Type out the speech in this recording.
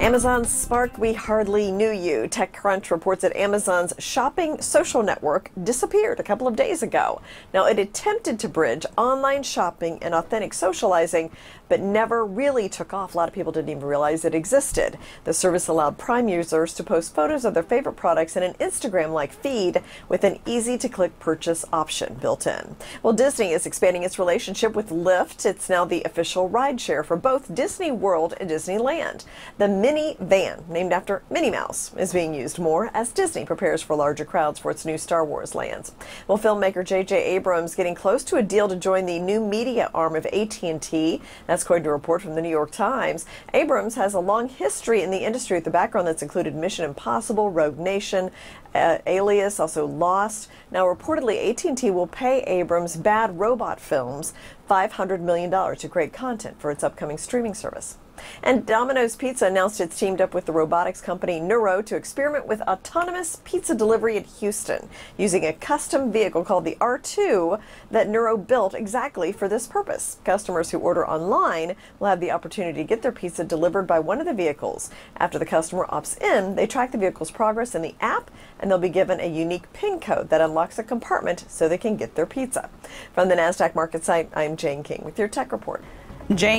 Amazon Spark, we hardly knew you. TechCrunch reports that Amazon's shopping social network disappeared a couple of days ago. Now, it attempted to bridge online shopping and authentic socializing, but never really took off. A lot of people didn't even realize it existed. The service allowed Prime users to post photos of their favorite products in an Instagram like feed with an easy to click purchase option built in. Well, Disney is expanding its relationship with Lyft. It's now the official rideshare for both Disney World and Disneyland. The Minnie Van, named after Minnie Mouse, is being used more as Disney prepares for larger crowds for its new Star Wars lands. Well, filmmaker J.J. Abrams getting close to a deal to join the new media arm of AT&T. That's according to a report from the New York Times. Abrams has a long history in the industry with a background that's included Mission Impossible, Rogue Nation, uh, Alias, also Lost. Now, reportedly, AT&T will pay Abrams Bad Robot Films $500 million to create content for its upcoming streaming service. And Domino's Pizza announced it's teamed up with the robotics company Nuro to experiment with autonomous pizza delivery in Houston using a custom vehicle called the R2 that Nuro built exactly for this purpose. Customers who order online will have the opportunity to get their pizza delivered by one of the vehicles. After the customer opts in, they track the vehicle's progress in the app and they'll be given a unique PIN code that unlocks a compartment so they can get their pizza. From the NASDAQ market site, I'm Jane King with your tech report. Jane